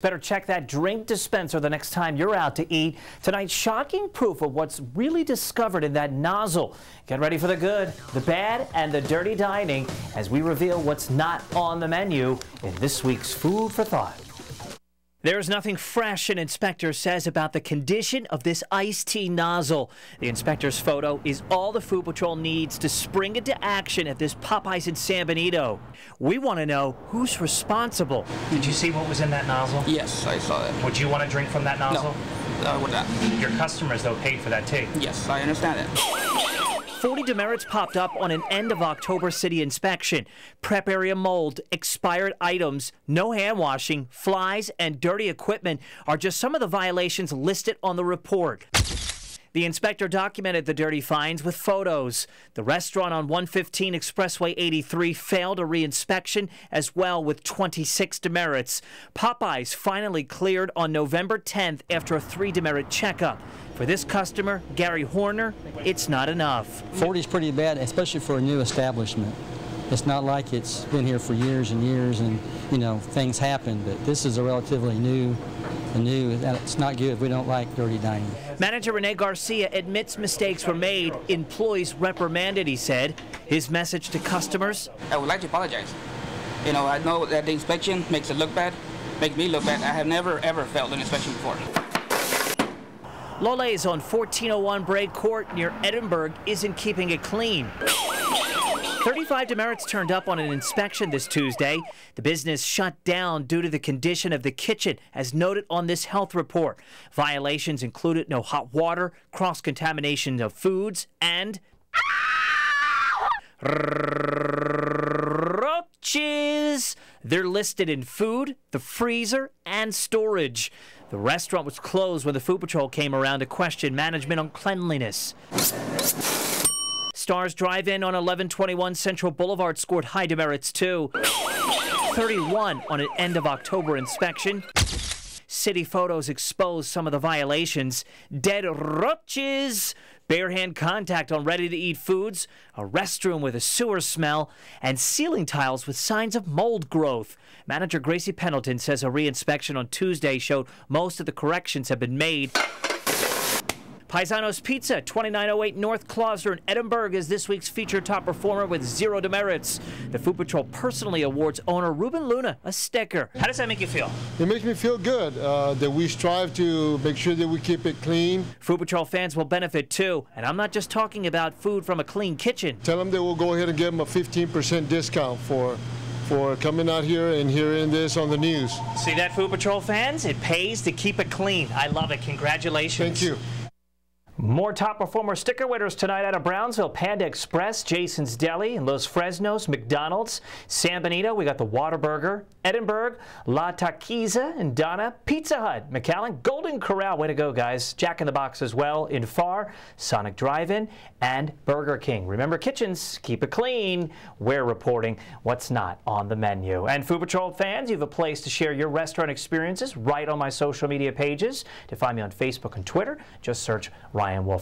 Better check that drink dispenser the next time you're out to eat. Tonight, shocking proof of what's really discovered in that nozzle. Get ready for the good, the bad, and the dirty dining as we reveal what's not on the menu in this week's Food for Thought. There's nothing fresh, an inspector says, about the condition of this iced tea nozzle. The inspector's photo is all the Food Patrol needs to spring into action at this Popeyes in San Benito. We want to know who's responsible. Did you see what was in that nozzle? Yes, I saw that. Would you want to drink from that nozzle? No, I would not. Your customers, though, paid for that tea. Yes, I understand that. 40 demerits popped up on an end of October city inspection. Prep area mold, expired items, no hand washing, flies, and dirty equipment are just some of the violations listed on the report. The inspector documented the dirty finds with photos. The restaurant on 115 Expressway 83 failed a reinspection as well with 26 demerits. Popeyes finally cleared on November 10th after a three demerit checkup. For this customer, Gary Horner, it's not enough. 40 is pretty bad, especially for a new establishment. It's not like it's been here for years and years and, you know, things happen, but this is a relatively new new. It's not good. We don't like dirty dining. Manager Rene Garcia admits mistakes were made. Employees reprimanded, he said. His message to customers? I would like to apologize. You know, I know that the inspection makes it look bad, makes me look bad. I have never, ever failed an inspection before. Lola's on 1401 Brae Court near Edinburg isn't keeping it clean. 35 demerits turned up on an inspection this Tuesday. The business shut down due to the condition of the kitchen, as noted on this health report. Violations included no hot water, cross contamination of foods, and roaches. They're listed in food, the freezer, and storage. The restaurant was closed when the Food Patrol came around to question management on cleanliness. Stars Drive-In on 1121 Central Boulevard scored high demerits too. 31 on an end of October inspection. City photos expose some of the violations. Dead roaches, bare hand contact on ready to eat foods, a restroom with a sewer smell, and ceiling tiles with signs of mold growth. Manager Gracie Pendleton says a reinspection on Tuesday showed most of the corrections have been made. Paisano's Pizza, 2908 North Closner in Edinburg, is this week's featured top performer with zero demerits. The Food Patrol personally awards owner Ruben Luna a sticker. How does that make you feel? It makes me feel good uh, that we strive to make sure that we keep it clean. Food Patrol fans will benefit too, and I'm not just talking about food from a clean kitchen. Tell them that we'll go ahead and give them a 15% discount for for coming out here and hearing this on the news. See that, Food Patrol fans? It pays to keep it clean. I love it. Congratulations. Thank you. More top performer sticker winners tonight out of Brownsville. Panda Express, Jason's Deli, and Los Fresnos, McDonald's, San Benito, we got the Whataburger, Edinburg, La Taquiza, and Donna, Pizza Hut, McAllen, Golden Corral, way to go guys, Jack in the Box as well, in Pharr, Sonic Drive-In, and Burger King. Remember kitchens, keep it clean. We're reporting what's not on the menu. And Food Patrol fans, you have a place to share your restaurant experiences right on my social media pages. To find me on Facebook and Twitter, just search Ryan Ryan Wolf.